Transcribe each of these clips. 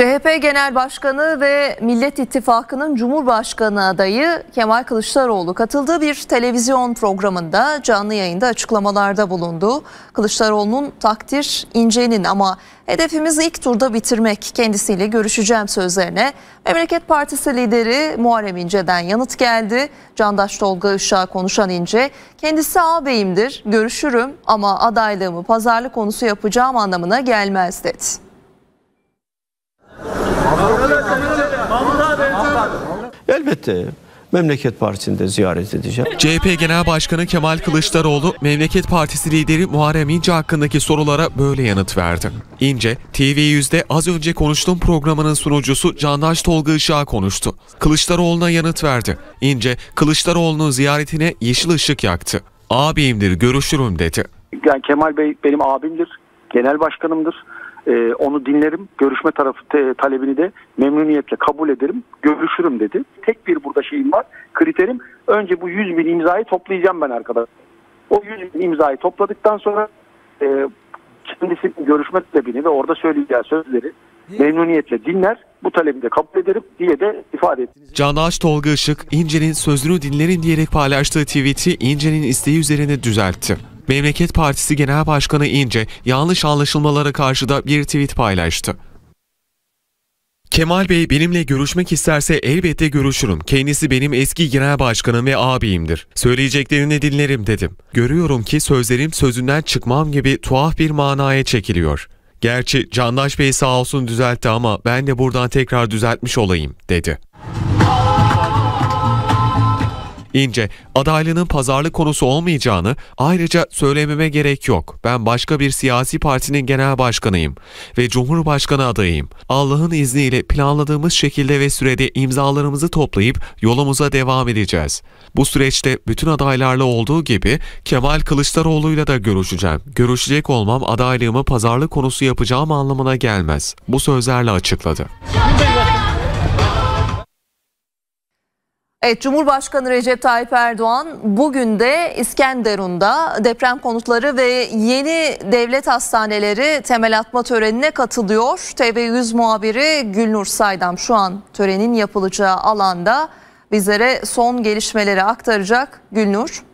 CHP Genel Başkanı ve Millet İttifakı'nın Cumhurbaşkanı adayı Kemal Kılıçdaroğlu katıldığı bir televizyon programında canlı yayında açıklamalarda bulundu. Kılıçdaroğlu'nun takdir incenin ama hedefimiz ilk turda bitirmek kendisiyle görüşeceğim sözlerine Memleket Partisi lideri Muharrem İnce'den yanıt geldi. Candaş Tolga Işık'a konuşan İnce kendisi ağabeyimdir görüşürüm ama adaylığımı pazarlık konusu yapacağım anlamına gelmez dedi. Elbette Memleket Partisi'ni de ziyaret edeceğim. CHP Genel Başkanı Kemal Kılıçdaroğlu, Memleket Partisi lideri Muharrem İnce hakkındaki sorulara böyle yanıt verdi. İnce, TV100'de az önce konuştuğum programının sunucusu Candaş Tolga Işık'a konuştu. Kılıçdaroğlu'na yanıt verdi. İnce, Kılıçdaroğlu'nun ziyaretine yeşil ışık yaktı. Ağabeyimdir, görüşürüm dedi. Yani Kemal Bey benim abimdir, genel başkanımdır. Ee, onu dinlerim, görüşme tarafı te- talebini de memnuniyetle kabul ederim, görüşürüm dedi. Tek bir burada şeyim var, kriterim önce bu 100 bin imzayı toplayacağım ben arkadaşlar. O 100 bin imzayı topladıktan sonra e, kendisi görüşme talebini ve orada söyleyeceği sözleri memnuniyetle dinler, bu talebi de kabul ederim diye de ifade etti. Candaş Tolga Işık, İnce'nin sözünü dinlerin diyerek paylaştığı tweet'i İnce'nin isteği üzerine düzeltti. Memleket Partisi Genel Başkanı İnce, yanlış anlaşılmalara karşı da bir tweet paylaştı. Kemal Bey benimle görüşmek isterse elbette görüşürüm. Kendisi benim eski genel başkanım ve abimdir. Söyleyeceklerini dinlerim dedim. Görüyorum ki sözlerim sözünden çıkmam gibi tuhaf bir manaya çekiliyor. Gerçi Candaş Bey sağ olsun düzeltti ama ben de buradan tekrar düzeltmiş olayım dedi. İnce, adaylığının pazarlık konusu olmayacağını ayrıca söylememe gerek yok. Ben başka bir siyasi partinin genel başkanıyım ve Cumhurbaşkanı adayıyım. Allah'ın izniyle planladığımız şekilde ve sürede imzalarımızı toplayıp yolumuza devam edeceğiz. Bu süreçte bütün adaylarla olduğu gibi Kemal Kılıçdaroğlu'yla da görüşeceğim. Görüşecek olmam adaylığımı pazarlık konusu yapacağım anlamına gelmez. Bu sözlerle açıkladı. Evet Cumhurbaşkanı Recep Tayyip Erdoğan bugün de İskenderun'da deprem konutları ve yeni devlet hastaneleri temel atma törenine katılıyor. TV100 muhabiri Gülnur Saydam şu an törenin yapılacağı alanda bizlere son gelişmeleri aktaracak. Gülnur.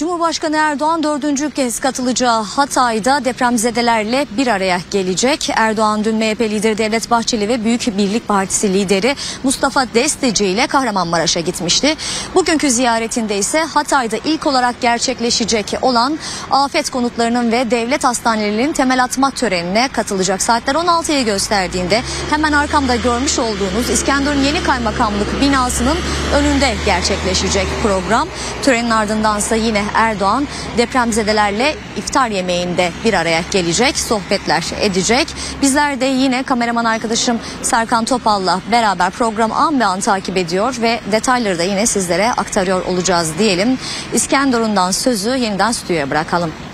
Cumhurbaşkanı Erdoğan dördüncü kez katılacağı Hatay'da depremzedelerle bir araya gelecek. Erdoğan dün MHP lideri Devlet Bahçeli ve Büyük Birlik Partisi lideri Mustafa Desteci ile Kahramanmaraş'a gitmişti. Bugünkü ziyaretinde ise Hatay'da ilk olarak gerçekleşecek olan afet konutlarının ve devlet hastanelerinin temel atma törenine katılacak. Saatler 16'yı gösterdiğinde hemen arkamda görmüş olduğunuz İskenderun Yeni Kaymakamlık binasının önünde gerçekleşecek program. Törenin ardındansa yine Erdoğan depremzedelerle iftar yemeğinde bir araya gelecek, sohbetler edecek. Bizler de yine kameraman arkadaşım Serkan Topal'la beraber program an be an takip ediyor ve detayları da yine sizlere aktarıyor olacağız diyelim. İskenderun'dan sözü yeniden stüdyoya bırakalım.